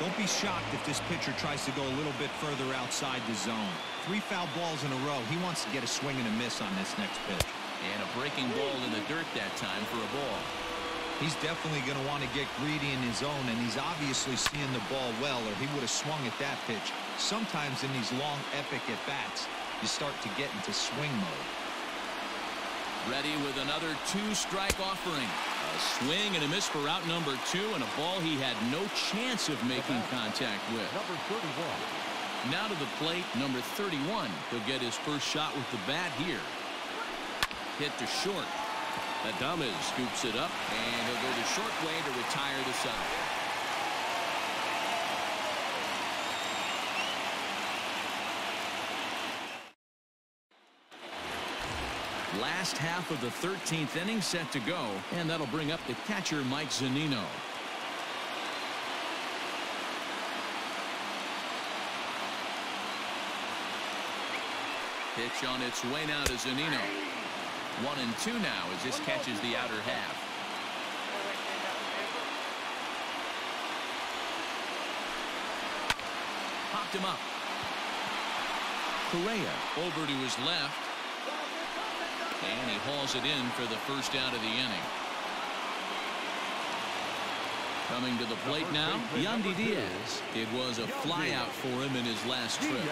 Don't be shocked if this pitcher tries to go a little bit further outside the zone. Three foul balls in a row. He wants to get a swing and a miss on this next pitch. And a breaking ball in the dirt that time for a ball. He's definitely going to want to get greedy in his zone, and he's obviously seeing the ball well, or he would have swung at that pitch. Sometimes in these long, epic at-bats, you start to get into swing mode. Ready with another two-strike offering. A swing and a miss for out number two, and a ball he had no chance of making contact with. Number 31. Now to the plate, number 31. He'll get his first shot with the bat here. Hit to short. Adames scoops it up, and he'll go the short way to retire the side. Last half of the 13th inning set to go, and that'll bring up the catcher, Mike Zunino. Pitch on its way now to Zunino. One and two now as this catches the outer half. Popped him up. Correa over to his left. And he hauls it in for the first out of the inning. Coming to the plate now, Yandy Diaz. It was a flyout for him in his last trip.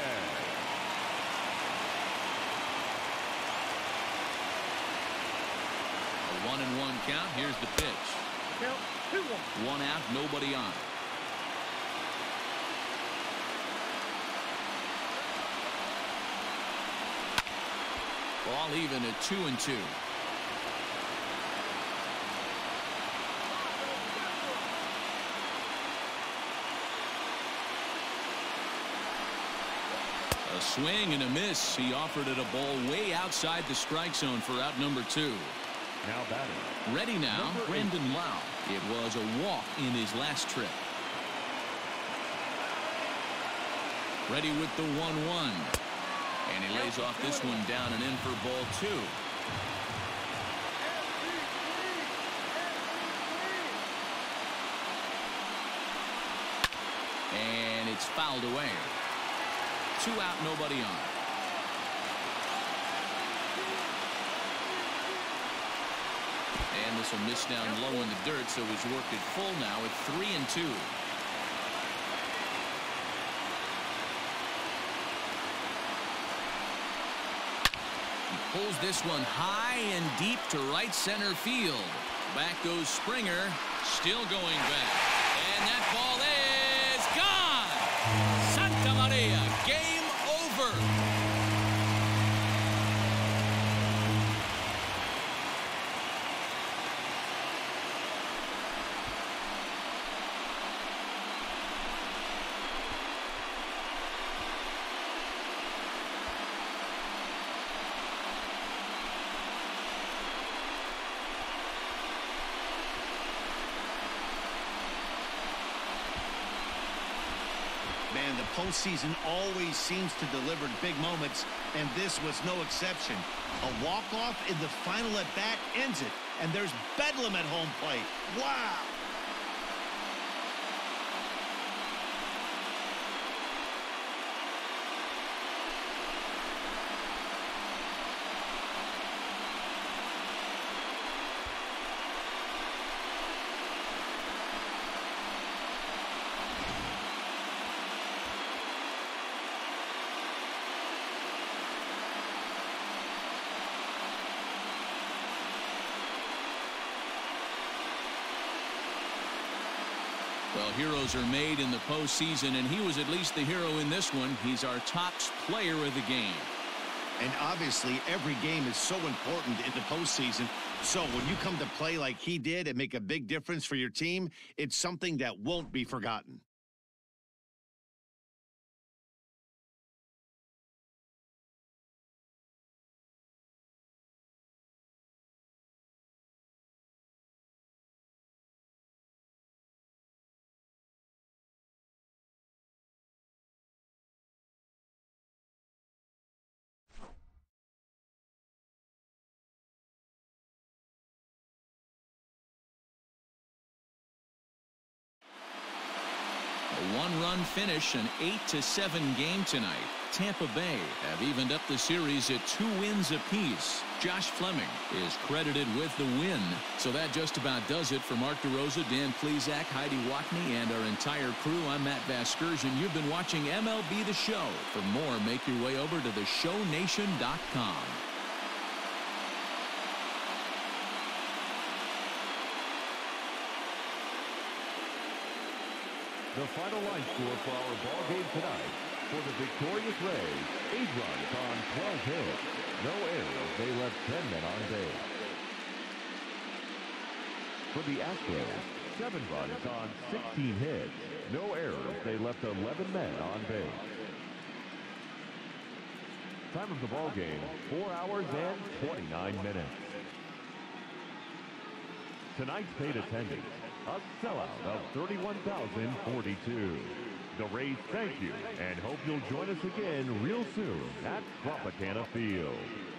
A one and one count. Here's the pitch. One. One out, nobody on. Ball even at two and two. A swing and a miss. He offered it a ball way outside the strike zone for out number two. Now batting. Ready now, Number eight. Brandon Lowe. It was a walk in his last trip. Ready with the 1-1. And he lays off this one down and in for ball two. And it's fouled away. Two out, nobody on. And this will miss down low in the dirt, so he's worked it full now at three and two. He pulls this one high and deep to right center field. Back goes Springer, still going back. And that ball is gone! Santa Maria, game over! Man, the postseason always seems to deliver big moments, and this was no exception. A walk-off in the final at-bat ends it, and there's bedlam at home plate. Wow! Heroes are made in the postseason, and he was at least the hero in this one. He's our top player of the game. And obviously, every game is so important in the postseason. So when you come to play like he did and make a big difference for your team, it's something that won't be forgotten. Finish, an 8-7 game tonight. Tampa Bay have evened up the series at two wins apiece. Josh Fleming is credited with the win. So that just about does it for Mark DeRosa, Dan Plesac, Heidi Watney, and our entire crew. I'm Matt Vasgersian. You've been watching MLB The Show. For more, make your way over to theshownation.com. The final line score for our ball game tonight. For the victorious Rays, 8 runs on 12 hits. No errors. They left 10 men on base. For the Astros, 7 runs on 16 hits. No errors. They left 11 men on base. Time of the ball game, 4 hours and 29 minutes. Tonight's paid attendance, a sellout of 31,042. The Rays thank you and hope you'll join us again real soon at Tropicana Field.